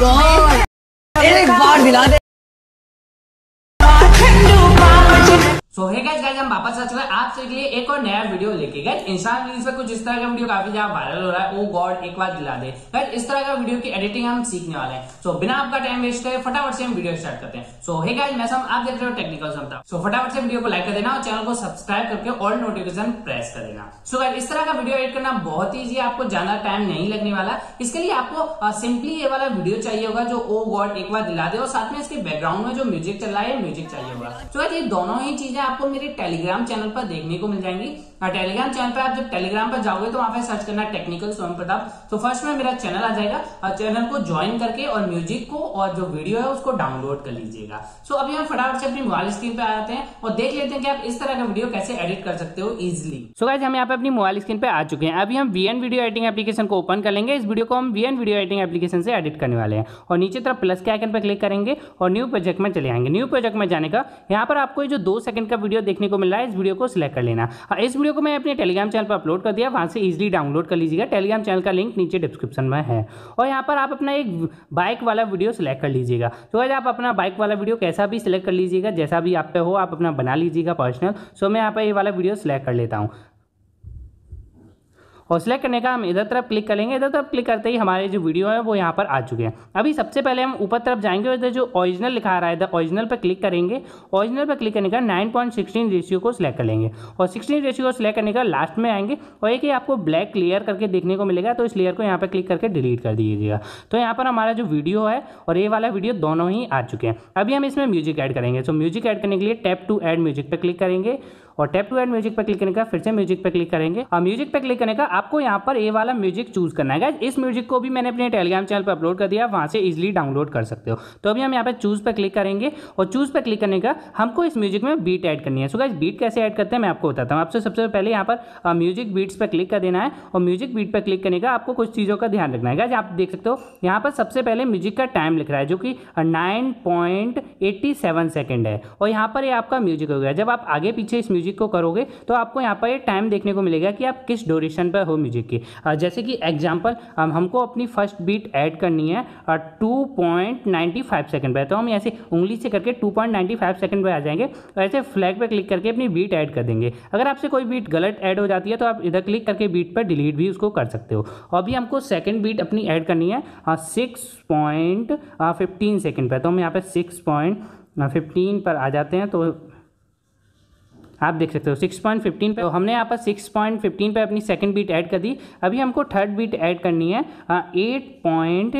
God एक बार दिला दे। सो है गाइस गाइस हम वापस आ चुके हैं आपसे लिए एक और नया वीडियो लेके गए। इंस्टाग्राम रील्स पे कुछ इस तरह का वीडियो काफ़ी ज़्यादा वायरल हो रहा है। ओ गॉड एक बार दिला दे। गाइस इस तरह का वीडियो की एडिटिंग हम सीखने वाले हैं। सो बिना आपका टाइम वेस्ट करे फटाफट से हम वीडियो स्टार्ट करते हैं। सो है गाइस मैं सम, आप देख रहे हो टेक्निकल समता सो फटाफट से वीडियो को लाइक कर देना और चैनल को सब्सक्राइब करके ऑल नोटिफिकेशन प्रेस कर देना। सो गाइस इस तरह का वीडियो एडिट करना बहुत ईजी आपको ज़्यादा टाइम नहीं लगने वाला। इसके लिए आपको सिंपली ये वाला वीडियो चाहिए होगा जो ओ गॉड एक बार दिला दे और साथ में इसके बैकग्राउंड में जो म्यूज़िक चल रहा है म्यूज़िक चाहिए होगा। सो ये दोनों ही चीज़ें आपको मेरे टेलीग्राम चैनल पर देखने को मिल जाएँगी। और टेलीग्राम चैनल पर आप जब टेलीग्राम पर जाओगे तो वहाँ पे सर्च करना टेक्निकल स्वयं प्रताप तो फ़र्स्ट में मेरा चैनल आ जाएगा और चैनल को ज्वाइन करके और म्यूज़िक को और जो वीडियो है उसको डाउनलोड कर लीजिएगा। सो अभी हम फटाफट से अपनी मोबाइल स्क्रीन पे आते हैं और देख लेते हैं कि आप इस तरह का वीडियो कैसे एडिट कर सकते हो इजिली सो गाइज़ हम यहाँ पे अपनी मोबाइल स्क्रीन पे आ चुके हैं। अभी हम वीएन वीडियो एडिटिंग एप्लीकेशन को ओपन कर लेंगे। इस वीडियो को हम वीएन वीडियो एडिटिंग एप्लीकेशन से एडिट करने वाले हैं। और नीचे तरफ़ प्लस के आइकन पर क्लिक करेंगे और न्यू प्रोजेक्ट में चले आएँगे। न्यू प्रोजेक्ट में जाने का यहाँ पर आपको जो दो सेकंड वीडियो देखने को मिल रहा है, इस वीडियो को सिलेक्ट कर लेना। इस वीडियो को मैं अपने टेलीग्राम चैनल पर अपलोड कर दिया, वहाँ से इजिली डाउनलोड कर लीजिएगा। टेलीग्राम चैनल का लिंक नीचे डिस्क्रिप्शन में है। और यहाँ पर आप अपना एक बाइक वाला वीडियो सिलेक्ट कर लीजिएगा। तो अगर आप अपना बाइक वाला वीडियो कैसा भी सिलेक्ट कर लीजिएगा, जैसा भी आप पे हो, आप अपना बना लीजिएगा पर्सनल सो मैं यहाँ पर ये वाला वीडियो सिलेक्ट कर लेता हूँ। और सिलेक्ट करने का हम इधर तरफ़ क्लिक करेंगे। इधर तरफ़ क्लिक करते ही हमारे जो वीडियो है वो यहाँ पर आ चुके हैं। अभी सबसे पहले हम ऊपर तरफ़ जाएँगे और इधर जो ओरिजिनल लिखा रहा है, इधर ओरिजिनल पर क्लिक करेंगे। ओरिजिनल पर क्लिक करने का नाइन पॉइंट सिक्सटीन रेशियो को सिलेक्ट कर लेंगे। और सिक्सटीन रेशियो को सिलेक्ट करने का लास्ट में आएँगे। और एक ही आपको ब्लैक क्लियर करके देखने को मिलेगा तो इस लेयर को यहाँ पर क्लिक करके डिलीट कर दीजिएगा। तो यहाँ पर हमारा जो वीडियो है और ये वाला वीडियो दोनों ही आ चुके हैं। अभी हम इसमें म्यूज़िक ऐड करेंगे। तो म्यूज़िक ऐड करने के लिए टैप टू ऐड म्यूज़िक पर क्लिक करेंगे। और टैप टू एड म्यूज़िक पर क्लिक करने का, फिर से म्यूज़िक पर क्लिक करेंगे। और म्यूज़िक पर क्लिक करने का आपको यहाँ पर ए वाला म्यूज़िक चूज़ करना है। इस म्यूज़िक को भी मैंने अपने टेलीग्राम चैनल पर अपलोड कर दिया, वहाँ से इजिली डाउनलोड कर सकते हो। तो अभी हम यहाँ पर चूज़ पर क्लिक करेंगे और चूज़ पर क्लिक करने का हमको इस म्यूज़िक में बीट ऐड करनी है। सो गाइज़ बीट कैसे ऐड करते हैं मैं आपको बताता हूँ। आपसे सबसे पहले यहाँ पर म्यूज़िक बीट्स पर क्लिक कर देना है और म्यूज़िक बीट पर क्लिक करने का आपको कुछ चीज़ों का ध्यान रखना है। आप देख सकते हो, यहाँ पर सबसे पहले म्यूज़िक का टाइम लिख रहा है, जो कि nine point eighty seven second है। और यहाँ पर ये आपका म्यूज़िक हो गया। जब आप आगे पीछे इस म्यूज़िक को करोगे तो आपको यहाँ पर टाइम देखने को मिलेगा कि आप किस ड्यूरेशन पर हो म्यूज़िक की। जैसे कि एग्जांपल हमको अपनी फ़र्स्ट बीट ऐड करनी है two point ninety five second पर। तो हम ऐसे उंगली से करके two point ninety five second पर आ जाएँगे, और ऐसे फ्लैग पर क्लिक करके अपनी बीट ऐड कर देंगे। अगर आपसे कोई बीट गलत ऐड हो जाती है तो आप इधर क्लिक करके बीट पर डिलीट भी उसको कर सकते हो। और अभी हमको सेकेंड बीट अपनी ऐड करनी है सिक्स पॉइंट फिफ्टीन सेकेंड पर। तो हम यहाँ पर सिक्स पॉइंट फिफ्टीन पर आ जाते हैं तो आप देख सकते हो सिक्स पॉइंट फिफ्टीन पे। तो हमने यहाँ पर सिक्स पॉइंट फिफ्टीन पे अपनी सेकंड बीट ऐड कर दी। अभी हमको थर्ड बीट ऐड करनी है eight point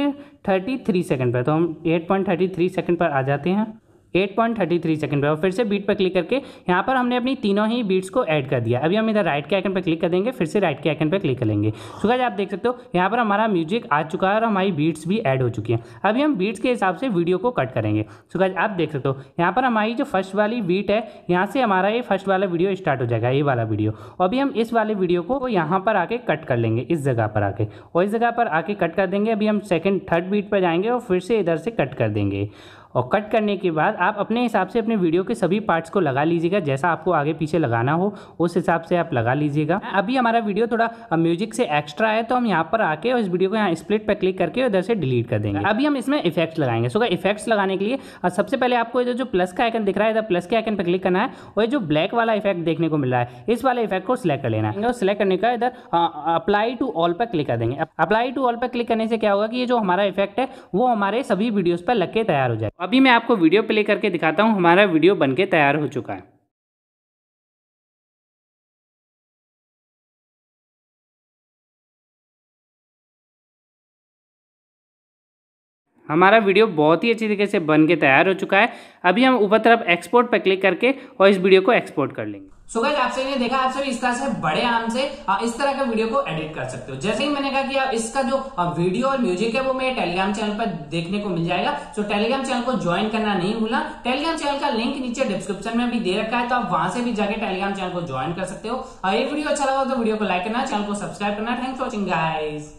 thirty three second पर। तो हम eight point thirty three second पर आ जाते हैं। Eight point thirty three second पर फिर से बीट पर क्लिक करके यहाँ पर हमने अपनी तीनों ही बीट्स को ऐड कर दिया। अभी हम इधर राइट के आइकन पर क्लिक कर देंगे फिर से राइट के आइकन पर क्लिक करेंगे। सो गाइस आप देख सकते हो, यहाँ पर हमारा म्यूज़िक आ चुका है और हमारी बीट्स भी ऐड हो चुकी हैं। अभी हम बीट्स के हिसाब से वीडियो को कट करेंगे। सो गाइस आप देख सकते हो, यहाँ पर हमारी जो फ़र्स्ट वाली बीट है, यहाँ से हमारा ये फ़र्स्ट वाला वीडियो स्टार्ट हो जाएगा, ये वाला वीडियो अभी हम इस वाले वीडियो को यहाँ पर आके कट कर लेंगे, इस जगह पर आके। और इस जगह पर आके कट कर देंगे, अभी हम सेकेंड थर्ड बीट पर जाएँगे और फिर से इधर से कट कर देंगे। और कट करने के बाद आप अपने हिसाब से अपने वीडियो के सभी पार्ट्स को लगा लीजिएगा, जैसा आपको आगे पीछे लगाना हो, उस हिसाब से आप लगा लीजिएगा। अभी हमारा वीडियो थोड़ा म्यूज़िक से एक्स्ट्रा है तो हम यहाँ पर आके और इस वीडियो को यहाँ स्प्लिट पर क्लिक करके उधर से डिलीट कर देंगे। अभी हम इसमें इफेक्ट्स लगाएँगे। सो, इफेक्ट्स लगाने के लिए सबसे पहले आपको जो प्लस का आइकन दिख रहा है, इधर प्लस के आइकन पर क्लिक करना है, और जो ब्लैक वाला इफ़ेक्ट देखने को मिल रहा है, इस वाले इफ़ेक्ट को सिलेक्ट कर लेना है। और सिलेक्ट करने का इधर अप्लाई टू ऑल पर क्लिक कर देंगे। अप्लाई टू ऑल पर क्लिक करने से क्या होगा कि ये जो हमारा इफ़ेक्ट है, वो हमारे सभी वीडियोज़ पर लग के तैयार हो जाए अभी मैं आपको वीडियो प्ले करके दिखाता हूँ, हमारा वीडियो बन के तैयार हो चुका है। हमारा वीडियो बहुत ही अच्छी तरीके से बन के तैयार हो चुका है। अभी हम ऊपर तरफ़ एक्सपोर्ट पर क्लिक करके और इस वीडियो को एक्सपोर्ट कर लेंगे। सो गाइस आपसे ने देखा, आप सभी इस तरह से बड़े आराम से इस तरह का वीडियो को एडिट कर सकते हो। जैसे ही मैंने कहा कि आप इसका जो वीडियो और म्यूज़िक है, वो मेरे टेलीग्राम चैनल पर देखने को मिल जाएगा। सो टेलीग्राम चैनल को ज्वाइन करना नहीं भूलना। टेलीग्राम चैनल का लिंक नीचे डिस्क्रिप्शन में भी दे रखा है तो आप वहाँ से भी जाकर टेलीग्राम चैनल को ज्वाइन कर सकते हो। और ये वीडियो अच्छा लगा तो वीडियो को लाइक करना चैनल को सब्सक्राइब करना। Thanks for watching guys